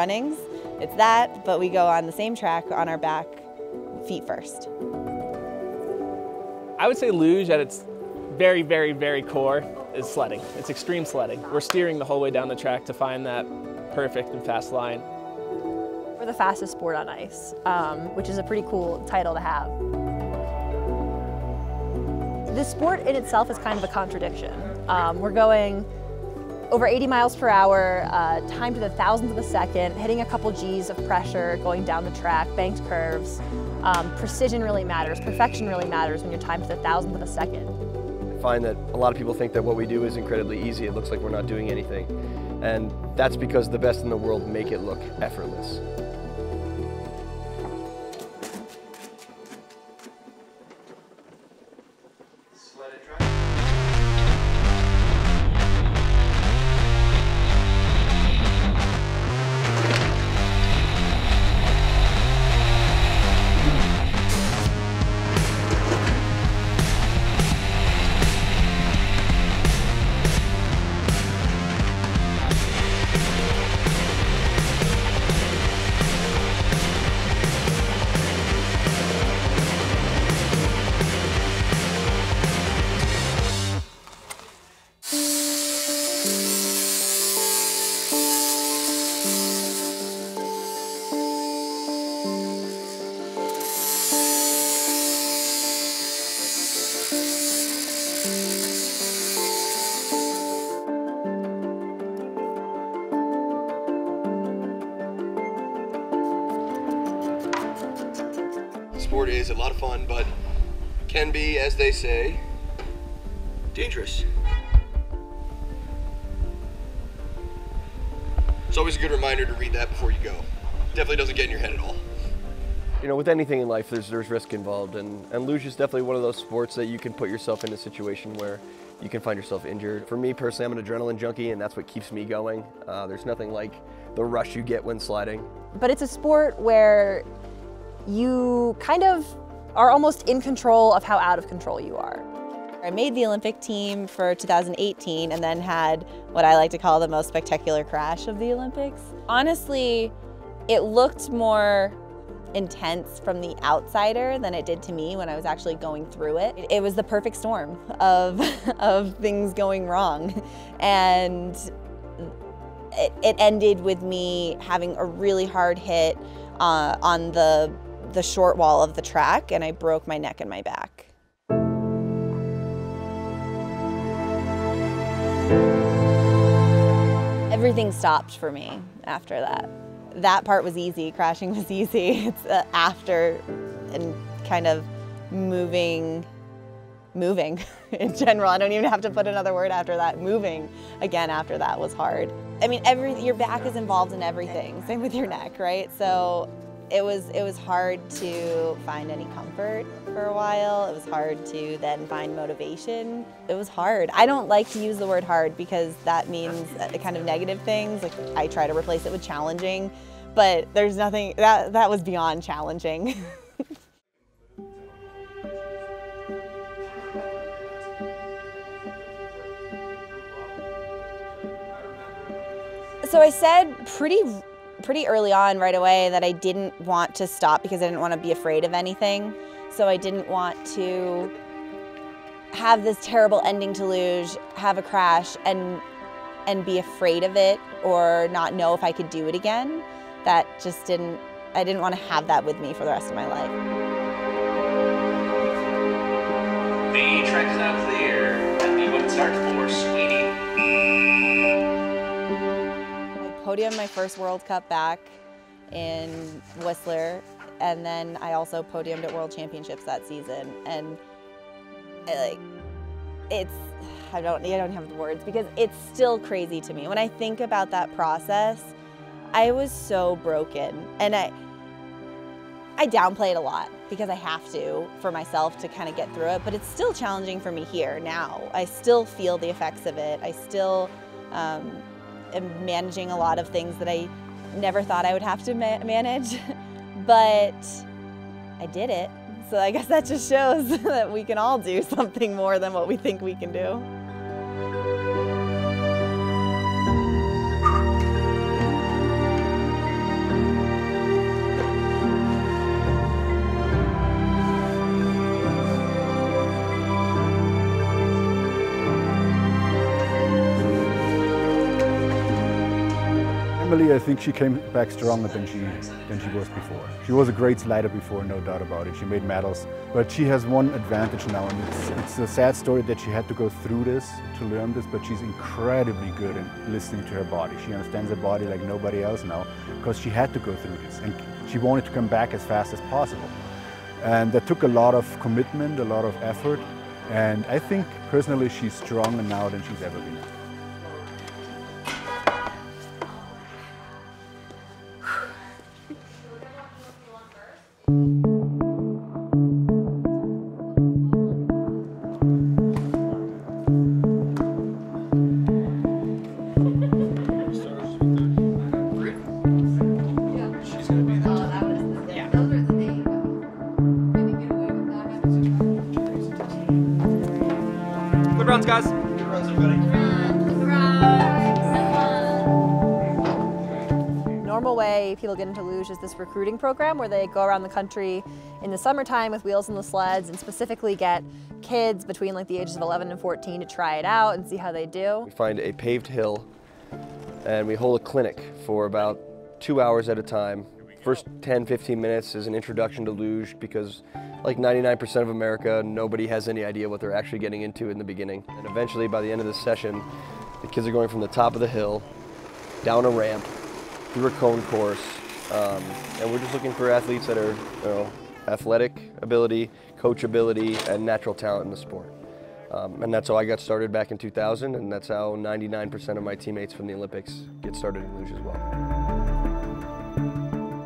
Runnings? It's that, but we go on the same track on our back, feet first. I would say luge at its very, very, very core is sledding. It's extreme sledding. We're steering the whole way down the track to find that perfect and fast line. We're the fastest sport on ice, um, which is a pretty cool title to have. The sport in itself is kind of a contradiction. Um, we're going over 80 miles per hour, uh, time to the thousandth of a second, hitting a couple G's of pressure, going down the track, banked curves. Um, precision really matters, perfection really matters when you're timed to the thousandth of a second. I find that a lot of people think that what we do is incredibly easy. It looks like we're not doing anything. And that's because the best in the world make it look effortless. sport is a lot of fun, but can be, as they say, dangerous. It's always a good reminder to read that before you go. Definitely doesn't get in your head at all. You know, with anything in life, there's, there's risk involved, and, and luge is definitely one of those sports that you can put yourself in a situation where you can find yourself injured. For me personally, I'm an adrenaline junkie, and that's what keeps me going. Uh, there's nothing like the rush you get when sliding. But it's a sport where you kind of are almost in control of how out of control you are. I made the Olympic team for 2018 and then had what I like to call the most spectacular crash of the Olympics. Honestly, it looked more intense from the outsider than it did to me when I was actually going through it. It was the perfect storm of, of things going wrong. And it, it ended with me having a really hard hit uh, on the the short wall of the track and I broke my neck and my back. Everything stopped for me after that. That part was easy, crashing was easy. It's uh, after and kind of moving, moving in general. I don't even have to put another word after that. Moving again after that was hard. I mean, every your back is involved in everything. Same with your neck, right? So it was it was hard to find any comfort for a while. It was hard to then find motivation. It was hard. I don't like to use the word hard because that means kind of negative things. Like I try to replace it with challenging, but there's nothing that that was beyond challenging. so I said pretty pretty early on right away that I didn't want to stop because I didn't want to be afraid of anything. So I didn't want to have this terrible ending to luge, have a crash and and be afraid of it or not know if I could do it again. That just didn't I didn't want to have that with me for the rest of my life. The podiumed my first World Cup back in Whistler, and then I also podiumed at World Championships that season. And I, like, it's I don't I don't have the words because it's still crazy to me when I think about that process. I was so broken, and I I downplay it a lot because I have to for myself to kind of get through it. But it's still challenging for me here now. I still feel the effects of it. I still um, am managing a lot of things that I never thought I would have to ma manage, but I did it. So I guess that just shows that we can all do something more than what we think we can do. I think she came back stronger than she than she was before. She was a great slider before, no doubt about it. She made medals, but she has one advantage now, and it's, it's a sad story that she had to go through this to learn this. But she's incredibly good in listening to her body. She understands her body like nobody else now, because she had to go through this, and she wanted to come back as fast as possible. And that took a lot of commitment, a lot of effort, and I think personally she's stronger now than she's ever been. Good runs, guys. Normal way people get into luge is this recruiting program where they go around the country in the summertime with wheels on the sleds and specifically get kids between like the ages of 11 and 14 to try it out and see how they do. We find a paved hill and we hold a clinic for about two hours at a time. First 10, 15 minutes is an introduction to luge because like 99% of America, nobody has any idea what they're actually getting into in the beginning. And eventually by the end of the session, the kids are going from the top of the hill, down a ramp, through a cone course, um, and we're just looking for athletes that are, you know, athletic ability, coachability, and natural talent in the sport. Um, and that's how I got started back in 2000, and that's how 99% of my teammates from the Olympics get started in luge as well.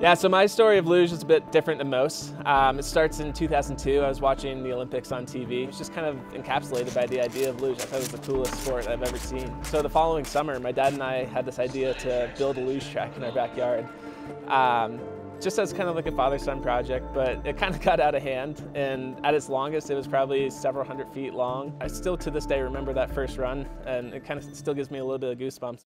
Yeah, so my story of luge is a bit different than most. Um, it starts in 2002. I was watching the Olympics on TV. It was just kind of encapsulated by the idea of luge. I thought it was the coolest sport I've ever seen. So the following summer, my dad and I had this idea to build a luge track in our backyard. Um, just as kind of like a father-son project, but it kind of got out of hand. And at its longest, it was probably several hundred feet long. I still to this day remember that first run, and it kind of still gives me a little bit of goosebumps.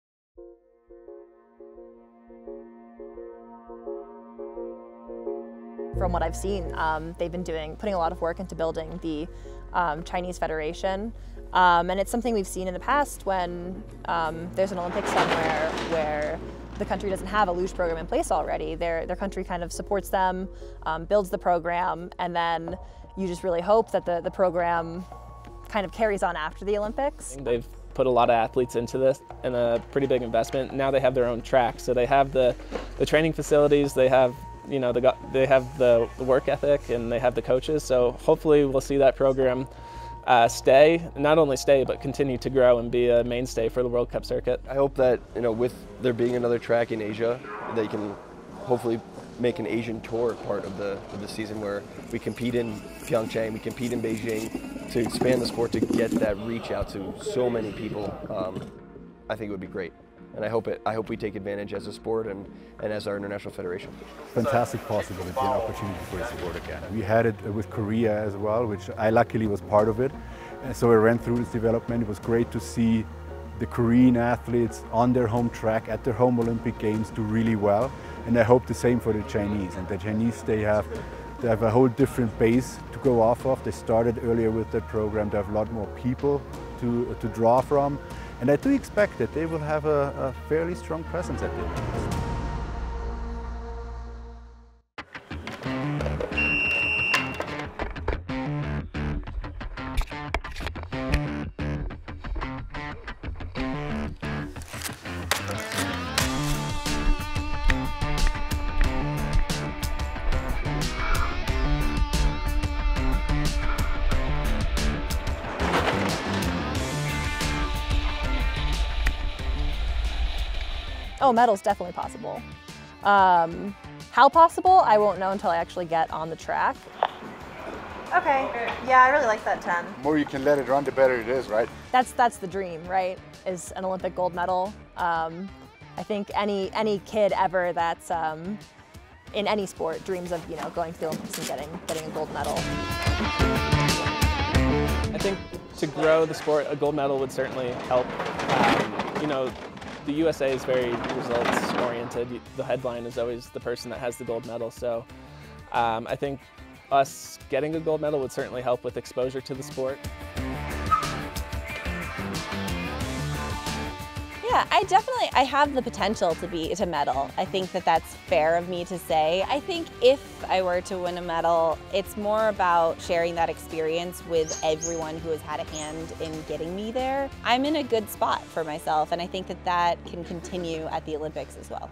From what I've seen, um, they've been doing, putting a lot of work into building the um, Chinese Federation. Um, and it's something we've seen in the past when um, there's an Olympics somewhere where the country doesn't have a luge program in place already. Their, their country kind of supports them, um, builds the program, and then you just really hope that the, the program kind of carries on after the Olympics. They've put a lot of athletes into this and a pretty big investment. Now they have their own track, so they have the, the training facilities, they have you know, they, they have the, the work ethic and they have the coaches. So hopefully we'll see that program uh, stay, not only stay, but continue to grow and be a mainstay for the World Cup circuit. I hope that, you know, with there being another track in Asia, they can hopefully make an Asian tour part of the, of the season where we compete in Pyeongchang, we compete in Beijing to expand the sport to get that reach out to so many people. Um, I think it would be great and I hope it. I hope we take advantage as a sport and, and as our international federation. Fantastic possibility and opportunity for the sport again. We had it with Korea as well, which I luckily was part of it. And so I ran through this development. It was great to see the Korean athletes on their home track at their home Olympic Games do really well. And I hope the same for the Chinese. And the Chinese, they have they have a whole different base to go off of. They started earlier with that program. They have a lot more people to, to draw from. And I do expect that they will have a, a fairly strong presence at the Olympics. Oh, medal's definitely possible. Um, how possible, I won't know until I actually get on the track. Okay, yeah, I really like that 10. The more you can let it run, the better it is, right? That's that's the dream, right? Is an Olympic gold medal. Um, I think any any kid ever that's um, in any sport dreams of you know going to the Olympics and getting getting a gold medal. I think to grow the sport, a gold medal would certainly help. Um, you know, the USA is very results oriented. The headline is always the person that has the gold medal. So um, I think us getting a gold medal would certainly help with exposure to the sport. Yeah, I definitely I have the potential to be to medal. I think that that's fair of me to say. I think if I were to win a medal, it's more about sharing that experience with everyone who has had a hand in getting me there. I'm in a good spot for myself, and I think that that can continue at the Olympics as well.